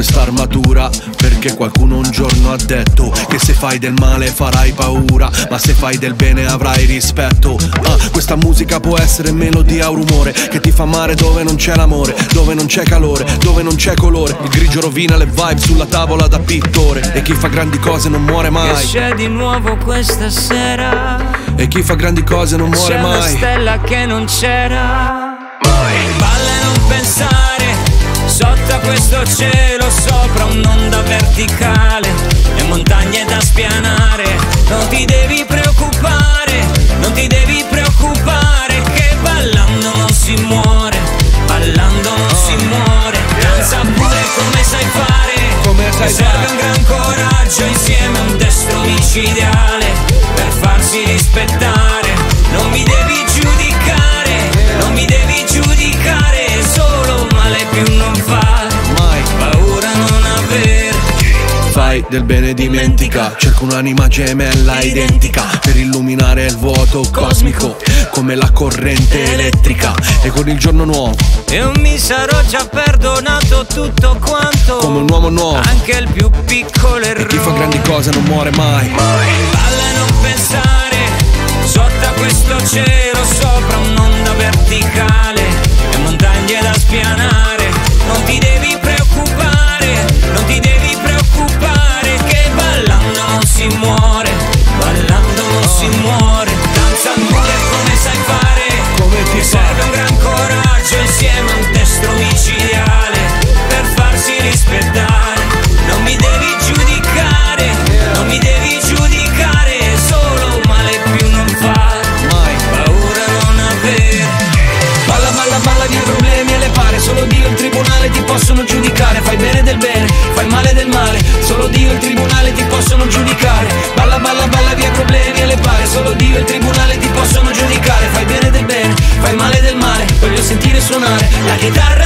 paura Perché qualcuno un giorno ha detto Che se fai del male farai paura Ma se fai del bene avrai rispetto. Ah, Questa musica può essere melodia o rumore Che ti fa male dove non c'è l'amore Dove non c'è calore, dove non c'è colore. Il grigio rovina le vibe sulla tavola da pittore E chi fa grandi cose non muore mai. Che c'è di nuovo questa sera. E chi fa grandi cose non muore C'è una mai. stella che non c'era. Balla e non pensare Sotto a questo cielo sopra un'onda verticale E montagne da spianare. Non ti devi preoccupare Non ti devi preoccupare Che ballando non si muore Ballando non si muore. Danza pure come sai fare Come sai Serve un gran coraggio insieme a un destro micidiale Per farsi rispettare Fai del bene dimentica. Cerco un'anima gemella identica Per illuminare il vuoto cosmico Come la corrente elettrica. E con il giorno nuovo Io mi sarò già perdonato tutto quanto. Come un uomo nuovo. Anche il più piccolo errore E chi fa grandi cose non muore mai. Balla e non pensare. Sotto a questo cielo sopra un'onda la chitarra elettrica